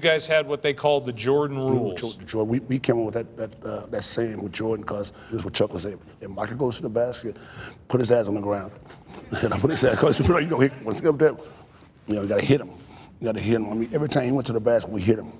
You guys had what they called the Jordan rules. We, we came up with that that, uh, that saying with Jordan because this is what Chuck was saying. If Michael goes to the basket, put his ass on the ground. and I put his ass because you know he, once he up there, you know you got to hit him. You got to hit him. I mean, every time he went to the basket, we hit him.